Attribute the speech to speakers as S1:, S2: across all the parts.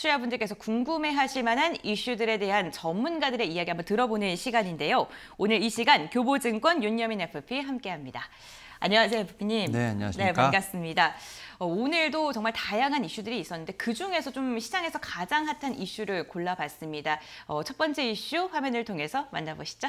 S1: 취자분들께서 궁금해하실 만한 이슈들에 대한 전문가들의 이야기 한번 들어보는 시간인데요. 오늘 이 시간 교보증권 윤여민 FP 함께합니다. 안녕하세요, FP님.
S2: 네, 안녕하십니까.
S1: 네, 반갑습니다. 어, 오늘도 정말 다양한 이슈들이 있었는데 그 중에서 좀 시장에서 가장 핫한 이슈를 골라봤습니다. 어, 첫 번째 이슈 화면을 통해서 만나보시죠.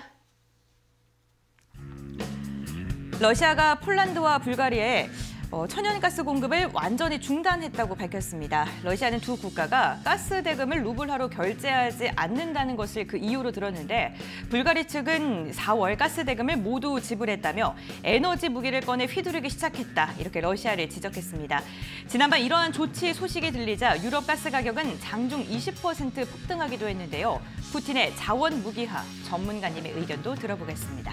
S1: 러시아가 폴란드와 불가리아에 어, 천연가스 공급을 완전히 중단했다고 밝혔습니다. 러시아는 두 국가가 가스 대금을 루블화로 결제하지 않는다는 것을 그 이유로 들었는데 불가리 측은 4월 가스 대금을 모두 지불했다며 에너지 무기를 꺼내 휘두르기 시작했다. 이렇게 러시아를 지적했습니다. 지난번 이러한 조치 소식이 들리자 유럽 가스 가격은 장중 20% 폭등하기도 했는데요. 푸틴의 자원 무기화 전문가님의 의견도 들어보겠습니다.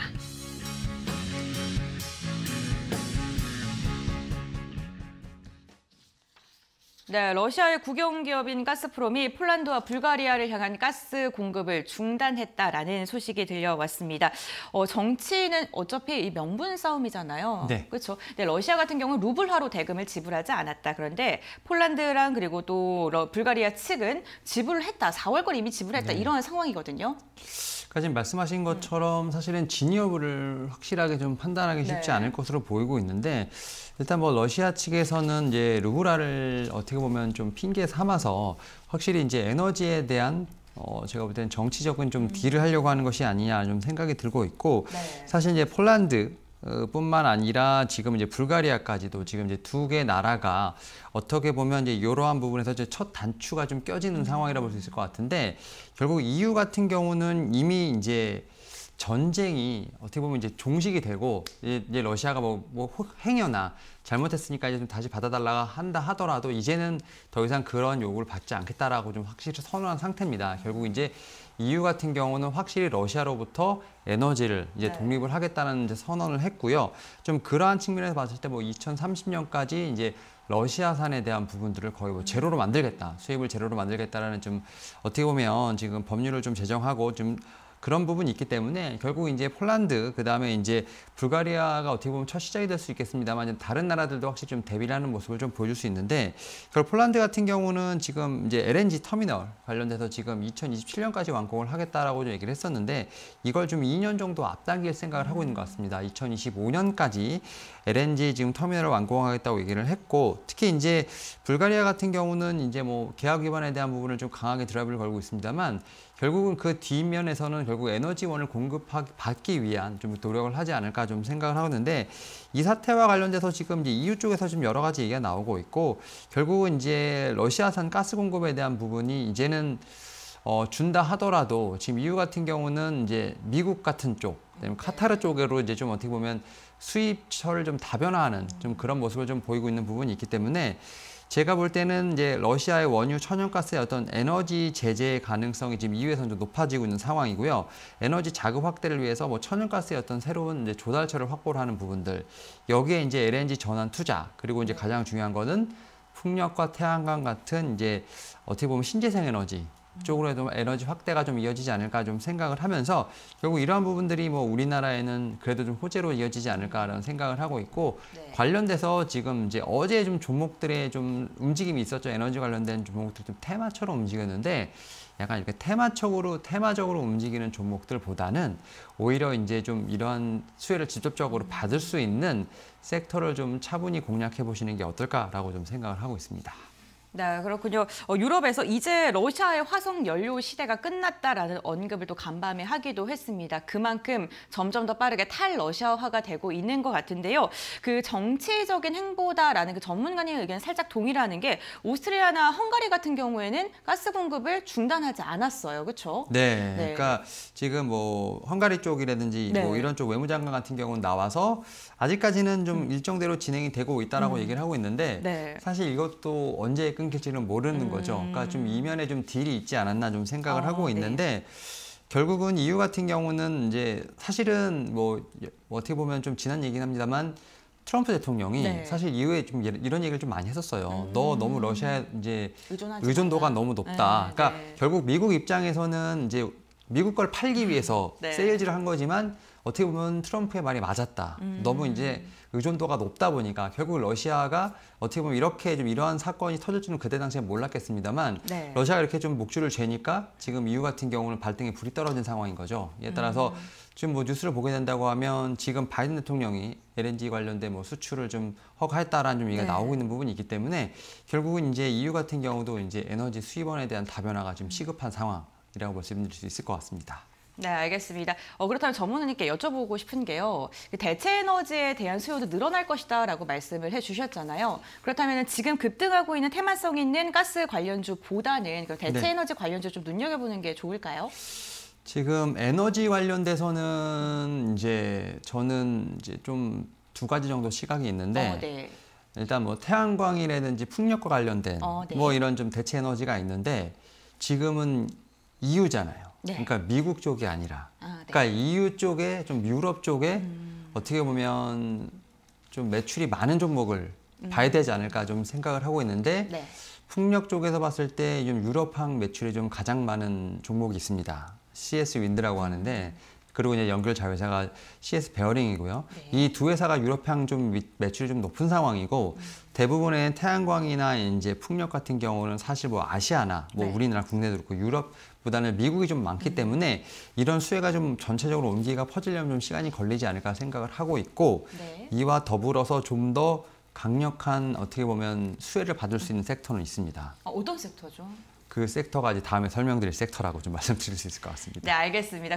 S1: 네, 러시아의 국영 기업인 가스프롬이 폴란드와 불가리아를 향한 가스 공급을 중단했다라는 소식이 들려왔습니다. 어, 정치는 어차피 이 명분 싸움이잖아요.
S2: 네.
S1: 그렇죠. 근 러시아 같은 경우는 루블화로 대금을 지불하지 않았다. 그런데 폴란드랑 그리고 또 불가리아 측은 지불을 했다. 4월걸 이미 지불했다. 네. 이런 상황이거든요.
S2: 지금 말씀하신 것처럼 사실은 진위 여부를 확실하게 좀 판단하기 쉽지 네. 않을 것으로 보이고 있는데 일단 뭐 러시아 측에서는 이제 루브라를 어떻게 보면 좀 핑계 삼아서 확실히 이제 에너지에 대한 어, 제가 볼 때는 정치적인 좀 음. 딜을 하려고 하는 것이 아니냐 좀 생각이 들고 있고 네. 사실 이제 폴란드 어, 뿐만 아니라 지금 이제 불가리아까지도 지금 이제 두 개 나라가 어떻게 보면 이제 이러한 부분에서 이제 첫 단추가 좀 껴지는 음. 상황이라 볼 수 있을 것 같은데 결국 EU 같은 경우는 이미 이제 전쟁이 어떻게 보면 이제 종식이 되고 이제 러시아가 뭐, 뭐 행여나 잘못했으니까 이제 좀 다시 받아달라 한다 하더라도 이제는 더 이상 그런 요구를 받지 않겠다라고 좀 확실히 선언한 상태입니다. 결국 이제 EU 같은 경우는 확실히 러시아로부터 에너지를 이제 네. 독립을 하겠다는 이제 선언을 했고요. 좀 그러한 측면에서 봤을 때 뭐 2030년까지 이제 러시아산에 대한 부분들을 거의 뭐 제로로 만들겠다, 수입을 제로로 만들겠다라는 좀 어떻게 보면 지금 법률을 좀 제정하고 좀 그런 부분이 있기 때문에 결국 이제 폴란드 그다음에 이제 불가리아가 어떻게 보면 첫 시작이 될 수 있겠습니다만 다른 나라들도 확실히 좀 대비를 하는 모습을 좀 보여줄 수 있는데 결국 폴란드 같은 경우는 지금 이제 LNG 터미널 관련돼서 지금 2027년까지 완공을 하겠다라고 좀 얘기를 했었는데 이걸 좀 2년 정도 앞당길 생각을 하고 있는 것 같습니다. 2025년까지 LNG 지금 터미널을 완공하겠다고 얘기를 했고 특히 이제 불가리아 같은 경우는 이제 뭐 계약 위반에 대한 부분을 좀 강하게 드라이브를 걸고 있습니다만 결국은 그 뒷면에서는 결국 에너지원을 공급받기 위한 좀 노력을 하지 않을까 좀 생각을 하는데 이 사태와 관련돼서 지금 이제 EU 쪽에서 좀 여러 가지 얘기가 나오고 있고 결국은 이제 러시아산 가스 공급에 대한 부분이 이제는 어, 준다 하더라도 지금 EU 같은 경우는 이제 미국 같은 쪽, 카타르 쪽으로 이제 좀 어떻게 보면 수입처를 좀 다변화하는 좀 그런 모습을 좀 보이고 있는 부분이 있기 때문에 제가 볼 때는 이제 러시아의 원유 천연가스의 어떤 에너지 제재 가능성이 지금 EU에서는 좀 높아지고 있는 상황이고요. 에너지 자급 확대를 위해서 뭐 천연가스의 어떤 새로운 이제 조달처를 확보를 하는 부분들 여기에 이제 LNG 전환 투자 그리고 이제 가장 중요한 거는 풍력과 태양광 같은 이제 어떻게 보면 신재생 에너지 쪽으로 해도 에너지 확대가 좀 이어지지 않을까 좀 생각을 하면서 결국 이러한 부분들이 뭐 우리나라에는 그래도 좀 호재로 이어지지 않을까라는 생각을 하고 있고 네. 관련돼서 지금 이제 어제 좀 종목들의 좀 움직임이 있었죠 에너지 관련된 종목들 좀 테마처럼 움직였는데 약간 이렇게 테마적으로 테마적으로 움직이는 종목들보다는 오히려 이제 좀 이러한 수혜를 직접적으로 받을 수 있는 섹터를 좀 차분히 공략해 보시는 게 어떨까라고 좀 생각을 하고 있습니다.
S1: 네, 그렇군요. 어, 유럽에서 이제 러시아의 화석 연료 시대가 끝났다라는 언급을 또 간밤에 하기도 했습니다. 그만큼 점점 더 빠르게 탈러시아화가 되고 있는 것 같은데요. 그 정치적인 행보다라는 그 전문가님 의 의견 살짝 동일하는 게 오스트리아나 헝가리 같은 경우에는 가스 공급을 중단하지 않았어요. 그렇죠?
S2: 네, 네. 그러니까 지금 뭐 헝가리 쪽이라든지 네. 뭐 이런 쪽 외무장관 같은 경우는 나와서 아직까지는 좀 음. 일정대로 진행이 되고 있다라고 음. 얘기를 하고 있는데 네. 사실 이것도 언제 끊길지는 모르는 음. 거죠. 그러니까 좀 이면에 좀 딜이 있지 않았나 좀 생각을 어, 하고 네. 있는데 결국은 EU 같은 경우는 이제 사실은 뭐, 뭐 어떻게 보면 좀 지난 얘기긴 합니다만 트럼프 대통령이 네. 사실 이후에 좀 이런 얘기를 좀 많이 했었어요. 음. 너 너무 러시아 이제 의존도가 너무 높다. 네, 그러니까 네. 결국 미국 입장에서는 이제 미국 걸 팔기 위해서 네. 세일즈를 한 거지만 어떻게 보면 트럼프의 말이 맞았다. 너무 이제 의존도가 높다 보니까 결국 러시아가 어떻게 보면 이렇게 좀 이러한 사건이 터질 줄은 그때 당시에 몰랐겠습니다만
S1: 네.
S2: 러시아가 이렇게 좀 목줄을 죄니까 지금 EU 같은 경우는 발등에 불이 떨어진 상황인 거죠. 이에 따라서 지금 뭐 뉴스를 보게 된다고 하면 지금 바이든 대통령이 LNG 관련된 뭐 수출을 좀 허가했다라는 좀 얘기가
S1: 네.
S2: 나오고 있는 부분이 있기 때문에 결국은 이제 EU 같은 경우도 이제 에너지 수입원에 대한 다변화가 좀 시급한 상황이라고 말씀드릴 수 있을 것 같습니다.
S1: 네, 알겠습니다. 어, 그렇다면 전문의님께 여쭤보고 싶은 게요. 그 대체 에너지에 대한 수요도 늘어날 것이다 라고 말씀을 해주셨잖아요. 그렇다면 지금 급등하고 있는 테마성 있는 가스 관련주보다는 그 대체
S2: 네.
S1: 에너지 관련주 좀 눈여겨보는 게 좋을까요?
S2: 지금 에너지 관련돼서는 이제 저는 이제 좀 두 가지 정도 시각이 있는데
S1: 어, 네.
S2: 일단 뭐 태양광이라든지 풍력과 관련된
S1: 어, 네.
S2: 뭐 이런 좀 대체 에너지가 있는데 지금은 EU잖아요.
S1: 네.
S2: 그러니까 미국 쪽이 아니라
S1: 아, 네.
S2: 그러니까 EU 쪽에 좀 유럽 쪽에
S1: 음.
S2: 어떻게 보면 좀 매출이 많은 종목을 봐야 되지 않을까 좀 생각을 하고 있는데
S1: 네.
S2: 풍력 쪽에서 봤을 때 좀 유럽항 매출이 좀 가장 많은 종목이 있습니다. CS 윈드라고 하는데 그리고 이제 연결 자회사가 CS 베어링이고요.
S1: 네.
S2: 이두 회사가 유럽향 좀 미- 매출이 좀 높은 상황이고 대부분의 태양광이나 이제 풍력 같은 경우는 사실 뭐 아시아나 뭐
S1: 네.
S2: 우리나라 국내도 그렇고 유럽 보다는 미국이 좀 많기 때문에 이런 수혜가 좀 전체적으로 온기가 퍼지려면 좀 시간이 걸리지 않을까 생각을 하고 있고
S1: 네.
S2: 이와 더불어서 좀 더 강력한 어떻게 보면 수혜를 받을 수 있는 섹터는 있습니다.
S1: 어, 어떤 섹터죠?
S2: 그 섹터가 이제 다음에 설명드릴 섹터라고 좀 말씀드릴 수 있을 것 같습니다.
S1: 네, 알겠습니다.